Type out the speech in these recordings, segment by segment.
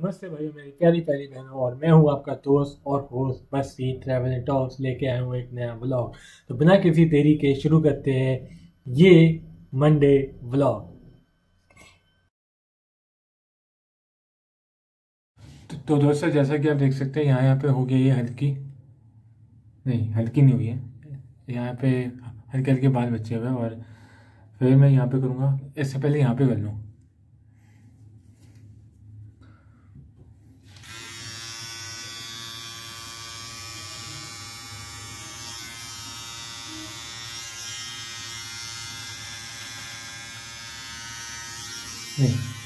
नमस्ते भाइयों मेरी प्यारी प्यारी बहनों और मैं हूँ आपका दोस्त और होस्ट बस सी ट्रैवल एंड टॉक्स लेके आया हूँ एक नया ब्लॉग तो बिना किसी देरी के शुरू करते हैं ये मंडे ब्लॉग तो, तो दोस्तों जैसा कि आप देख सकते हैं यहाँ यहाँ पे हो गई ये हल्की। नहीं हल्की नहीं हुई है। यहाँ पे हल्के हल्के बाल बचे हुए और फिर मैं यहाँ पे करूँगा इससे पहले यहाँ पे कर लूँ। नहीं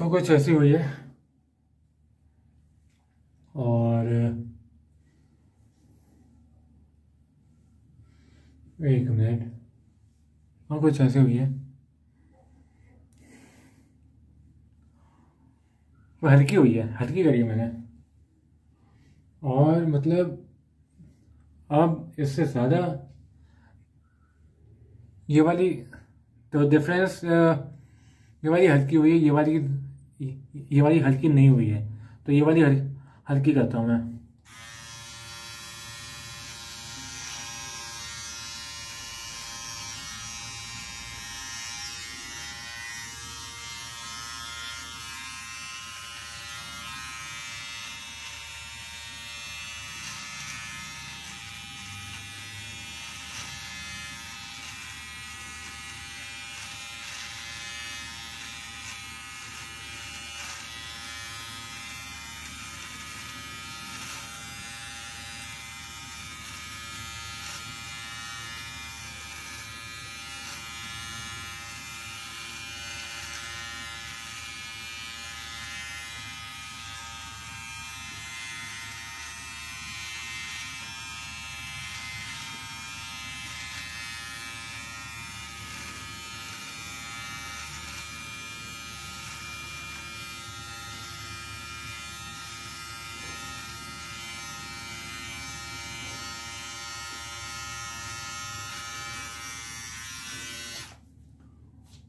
तो कुछ ऐसी हुई है। और एक मिनट। और कुछ ऐसी हुई है। हल्की हुई है, हल्की करी मैंने। और मतलब अब इससे ज़्यादा ये वाली तो डिफरेंस ये वाली हल्की हुई है, ये वाली ये वाली हल्की नहीं हुई है। तो ये वाली हल्की करता हूँ मैं।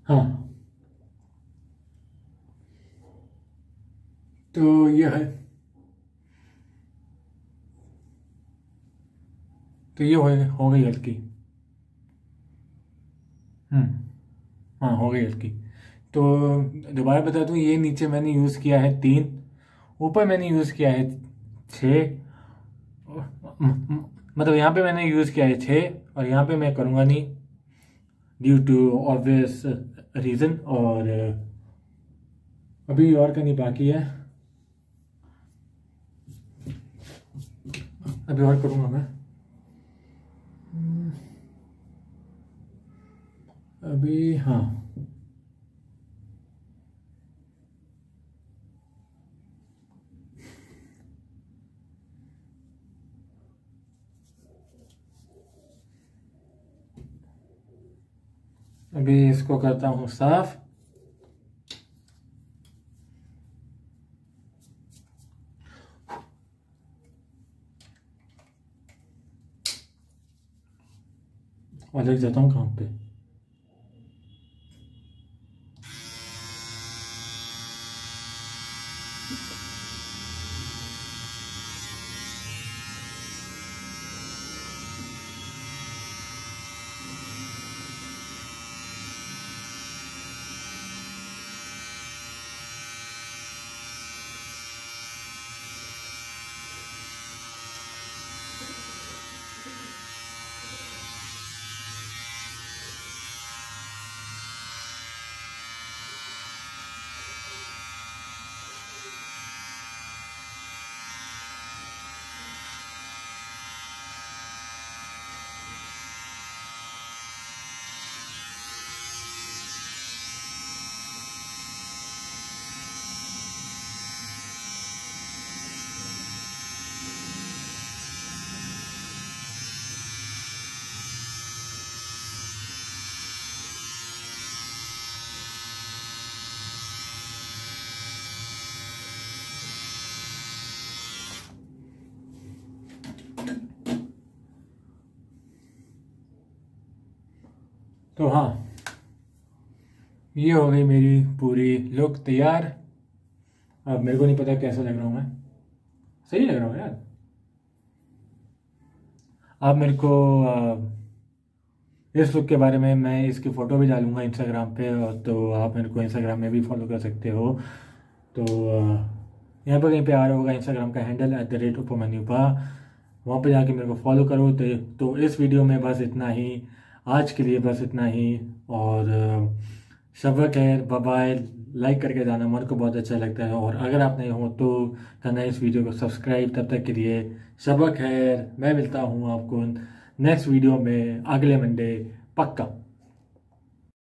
हाँ। तो यह है। तो ये हो हो गई हल्की। हम्म हाँ हो गई हल्की। तो दोबारा बता दूँ, ये नीचे मैंने यूज़ किया है तीन, ऊपर मैंने यूज़ किया है छः मतलब यहाँ पे मैंने यूज़ किया है छः और यहाँ पे मैं करूँगा नहीं। ड्यू टू ऑब्वियस रीज़न और अभी और करनी बाकी है? अभी और करूँगा मैं। अभी हाँ। अभी इसको करता हूँ साफ़ और लग जाता हूँ काम पे तो हाँ ये हो गई मेरी पूरी लुक तैयार। अब मेरे को नहीं पता कैसा लग रहा हूँ मैं। सही लग रहा हूँ यार। आप मेरे को इस लुक के बारे में मैं इसकी फ़ोटो भी डालूँगा इंस्टाग्राम पे और तो आप मेरे को इंस्टाग्राम में भी फॉलो कर सकते हो। तो यहाँ पर कहीं पे आ रहा होगा इंस्टाग्राम का हैंडल एट द रेट उपमन्यूपा वहाँ पर जाके मेरे को फॉलो करो। तो, तो इस वीडियो में बस इतना ही। आज के लिए बस इतना ही, और शब खैर बाय लाइक करके जाना, मन को बहुत अच्छा लगता है, और अगर आप नहीं हो तो करना इस वीडियो को सब्सक्राइब तब तक के लिए। शब खैर, मैं मिलता हूँ आपको नेक्स्ट वीडियो में, अगले मंडे पक्का।